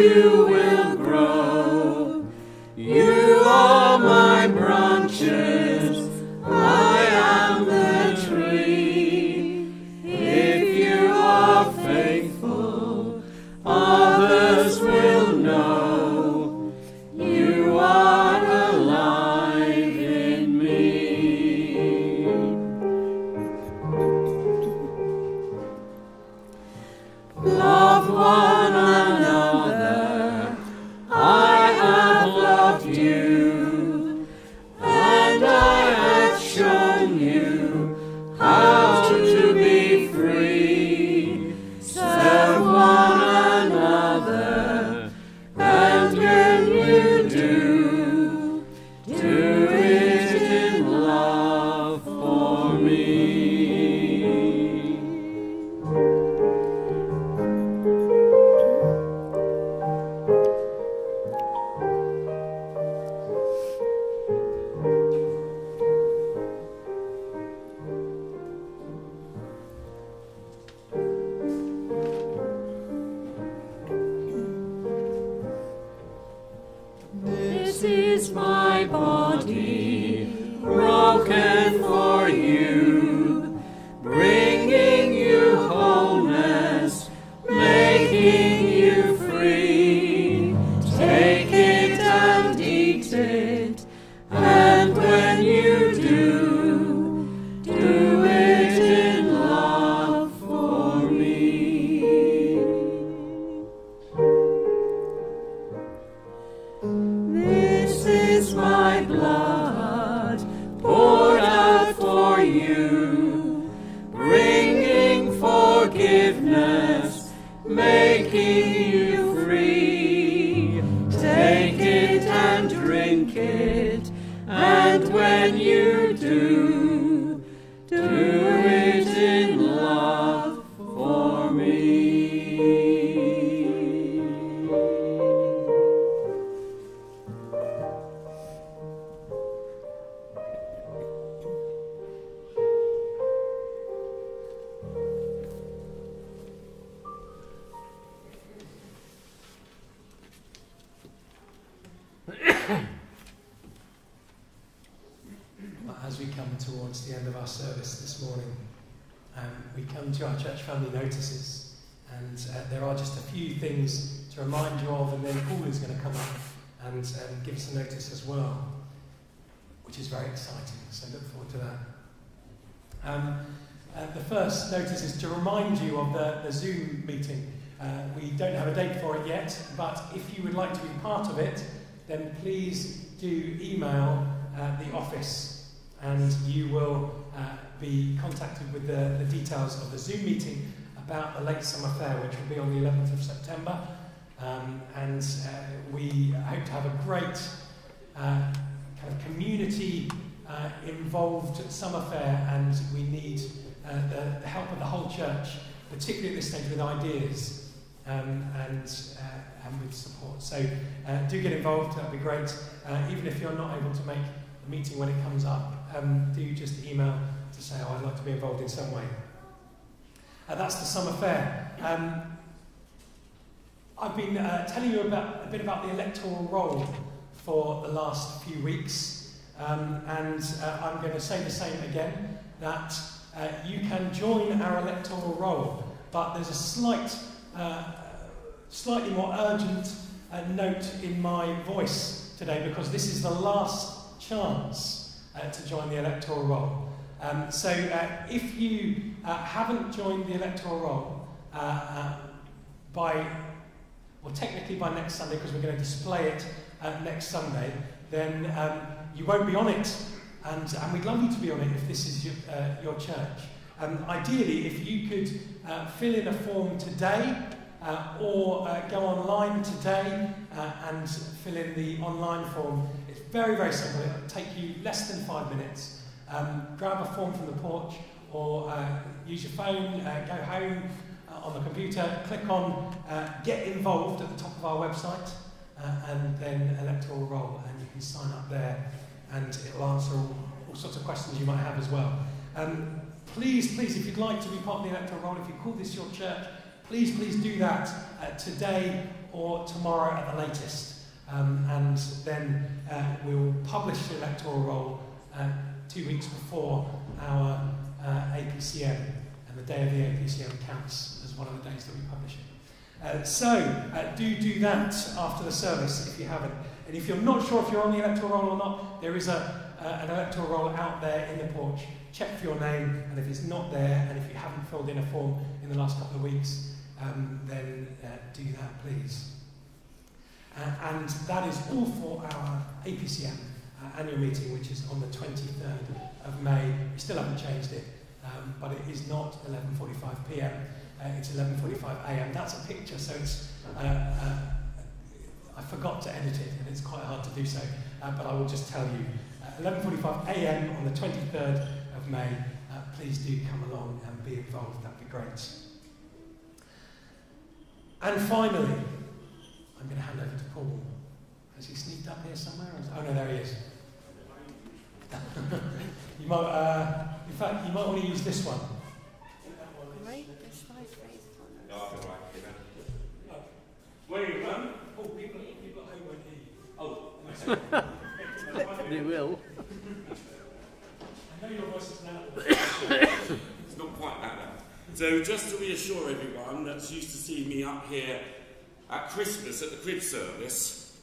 you will This is my body, broken as we come towards the end of our service this morning, um, we come to our church family notices, and uh, there are just a few things to remind you of, and then Paul is going to come up and um, give us a notice as well, which is very exciting. So look forward to that. Um, uh, the first notice is to remind you of the, the Zoom meeting. Uh, we don't have a date for it yet, but if you would like to be part of it, then please do email uh, the office and you will uh, be contacted with the, the details of the Zoom meeting about the late summer fair, which will be on the 11th of September. Um, and uh, we hope to have a great uh, kind of community uh, involved summer fair, and we need uh, the, help of the whole church, particularly at this stage with ideas um, and, uh, and with support. So do get involved, that would be great. Even if you're not able to make meeting when it comes up, um, do just email to say, oh, I'd like to be involved in some way. Uh, that's the summer fair. Um, I've been uh, telling you about, a bit about the electoral roll for the last few weeks, um, and uh, I'm going to say the same again that uh, you can join our electoral roll, but there's a slight, uh, slightly more urgent uh, note in my voice today because this is the last chance uh, to join the electoral roll. Um, so uh, if you uh, haven't joined the electoral roll uh, uh, by, well, technically by next Sunday, because we're going to display it uh, next Sunday, then um, you won't be on it. And, and we'd love you to be on it if this is your, your church. Um, ideally, if you could fill in a form today or go online today and fill in the online form, it's very, very simple. It'll take you less than five minutes. Um, grab a form from the porch or uh, use your phone, uh, go home uh, on the computer, click on uh, Get Involved at the top of our website, uh, and then Electoral Roll, and you can sign up there, and it'll answer all, all sorts of questions you might have as well. Um, please, please, if you'd like to be part of the Electoral Roll, if you call this your church, please, please do that uh, today or tomorrow at the latest. Um, and then uh, we will publish the electoral roll uh, two weeks before our uh, APCM, and the day of the APCM counts as one of the days that we publish it. Uh, so, uh, do do that after the service if you haven't. And if you're not sure if you're on the electoral roll or not, there is a, an electoral roll out there in the porch. Check for your name, and if it's not there, and if you haven't filled in a form in the last couple of weeks, um, then do that, please. Uh, and that is all for our APCM uh, annual meeting, which is on the 23rd of May. We still haven't changed it, um, but it is not 11.45 p.m. Uh, it's 11.45 a.m. That's a picture, so it's, uh, uh, I forgot to edit it, and it's quite hard to do so, uh, but I will just tell you. 11.45 a.m. on the 23rd of May. Please do come along and be involved. That'd be great. And finally, I'm going to hand over to Paul. Has he sneaked up here somewhere? Oh no, there he is. you might, uh, in fact, you might want to use this one. Right, this slide, right. Where are you from? Oh, people, people at home won't hear you. Oh, They will. I know your voice is now. It's not quite that bad. So just to reassure everyone that's used to seeing me up here at Christmas at the crib service,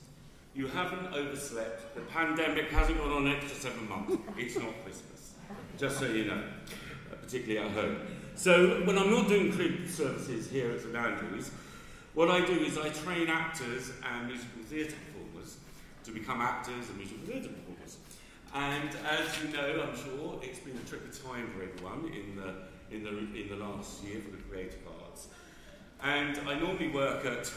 you haven't overslept. The pandemic hasn't gone on extra seven months. It's not Christmas. Just so you know, particularly at home. So when I'm not doing crib services here at St Andrews, what I do is I train actors and musical theatre performers to become actors and musical theatre performers. And as you know, I'm sure, it's been a tricky time for everyone in the, in the, in the last year for the creative arts. And I normally work at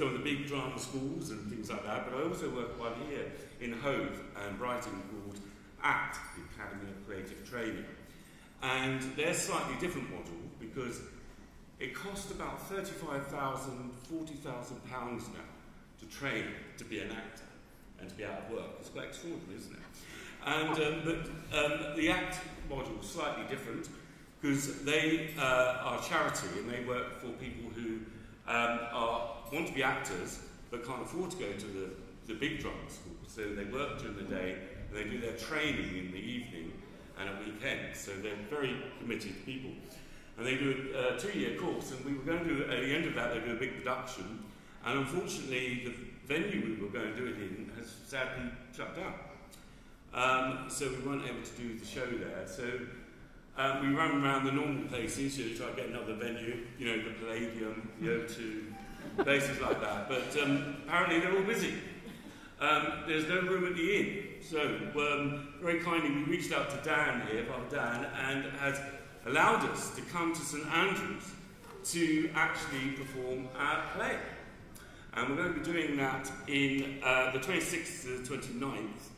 some of the big drama schools and things like that, but I also work one here in Hove and Brighton called ACT, the Academy of Creative Training. And they're slightly different model because it costs about 35,000, 40,000 pounds now to train to be an actor and to be out of work. It's quite extraordinary, isn't it? And, um, but um, the ACT model is slightly different because they uh, are charity and they work for people who um, are, want to be actors but can't afford to go to the, the big drama school. So they work during the day and they do their training in the evening and at weekends. So they're very committed people. And they do a, a two-year course, and we were going to do, at the end of that, they do a big production. And unfortunately, the venue we were going to do it in has sadly shut down. Um, so we weren't able to do the show there. So um, we ran around the normal places, you know, try to get another venue, you know, the Palladium, the O2, places like that. But um, apparently they're all busy. Um, there's no room at the inn. So um, very kindly we reached out to Dan here, Father Dan, and has allowed us to come to St Andrew's to actually perform our play. And we're going to be doing that in uh, the 26th to the 29th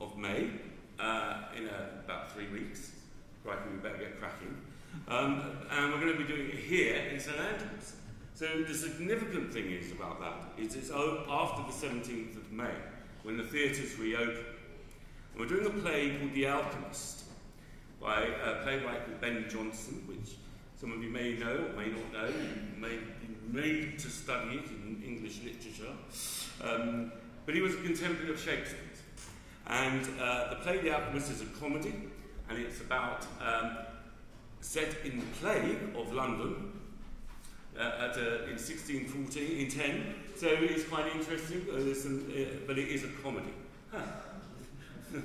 of May, uh, in uh, about three weeks. Right, we better get cracking. Um, and we're going to be doing it here in St Andrew's. So the significant thing is about that is it's after the 17th of May, when the theatres reopen. And we're doing a play called The Alchemist by a playwright called Ben Jonson, which some of you may know or may not know. You may be made to study it in English literature. Um, but he was a contemporary of Shakespeare's. And uh, the play The Alchemist is a comedy, and it's about um, set in the plague of London uh, at, uh, in 1614 in 10. So it's quite interesting, uh, some, uh, but it is a comedy. Huh.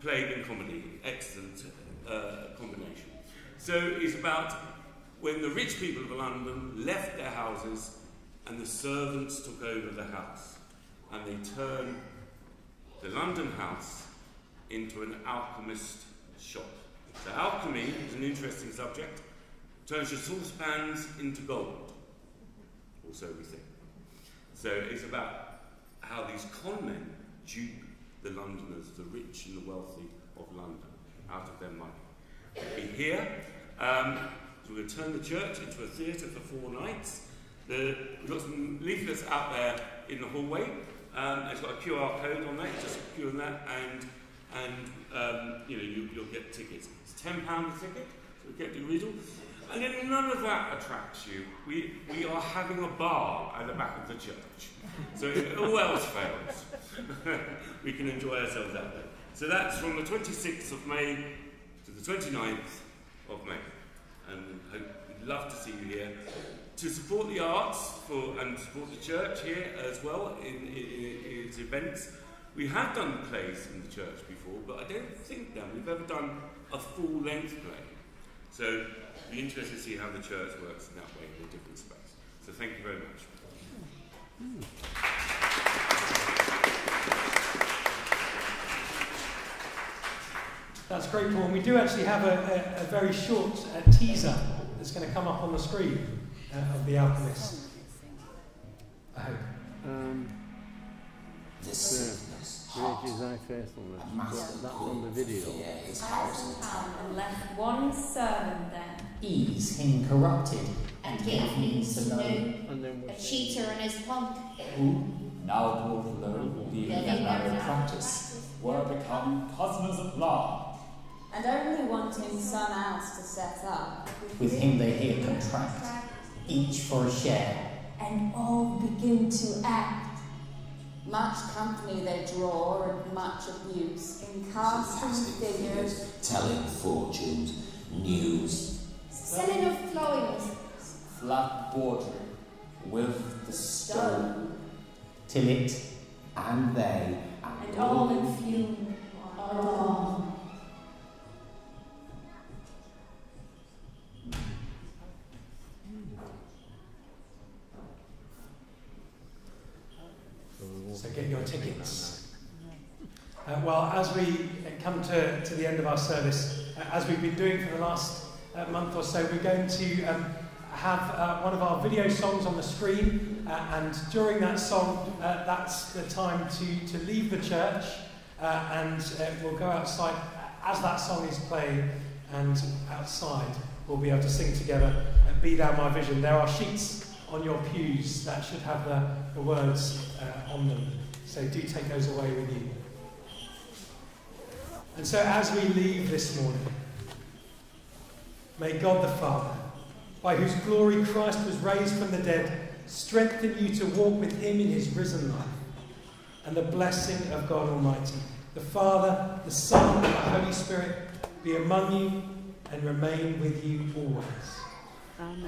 Plague and comedy, excellent uh, combination. So it's about when the rich people of London left their houses and the servants took over the house and they turned the London house into an alchemist shop. So alchemy is an interesting subject Turns your saucepans into gold, or so we think. So it's about how these con men dupe the Londoners, the rich and the wealthy of London, out of their money. We'll be here. Um, so we're going to turn the church into a theatre for four nights. The, we've got some leaflets out there in the hallway. Um, it's got a QR code on there, just QR that, and and um, you know you, will get tickets. It's ten pound a ticket, so get the riddle. And if none of that attracts you, we, we are having a bar at the back of the church. So if all else fails, we can enjoy ourselves out there. So that's from the 26th of May to the 29th of May. And we'd love to see you here. To support the arts for, and support the church here as well in, in, in its events, we have done plays in the church before, but I don't think that we've ever done a full length play. So be interested to see how the church works in that way in a different space. So thank you very much. That's great, Paul. And we do actually have a, a, a very short uh, teaser that's going to come up on the screen uh, of The Alchemist. Yeah, Great faithfulness. That's on the video. his I house have come and left one servant there, ease him corrupted, and gave me to know And then a we'll cheater and his punk, who, now both learn the living narrow their practice, were become customers of law. and only wanting some else to set up. With him they here contract, each for a share. And all begin to act. Much company they draw and much abuse. In casting figures, telling fortunes, news, selling of flowings, Flat border with the stone, till it and they, and all in fume. are gone. So get your tickets. Uh, well, as we come to, to the end of our service, uh, as we've been doing for the last uh, month or so, we're going to um, have uh, one of our video songs on the screen, uh, and during that song, uh, that's the time to, to leave the church, uh, and uh, we'll go outside as that song is playing, and outside we'll be able to sing together, Be Thou My Vision. There are sheets on your pews that should have the, the words uh, on them, so do take those away with you. And so, as we leave this morning, may God the Father, by whose glory Christ was raised from the dead, strengthen you to walk with him in his risen life. And the blessing of God Almighty, the Father, the Son, and the Holy Spirit be among you and remain with you always.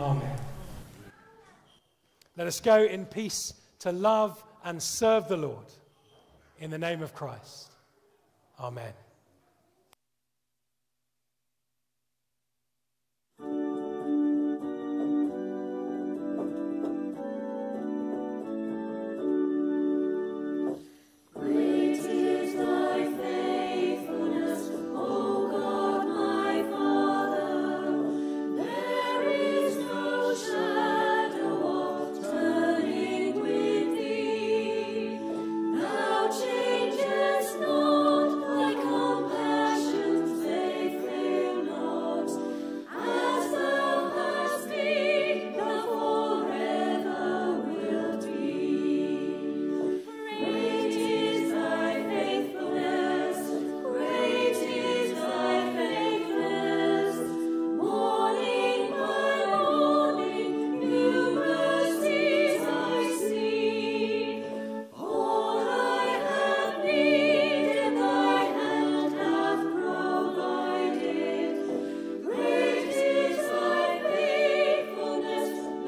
Amen. Let us go in peace to love and serve the Lord in the name of Christ. Amen.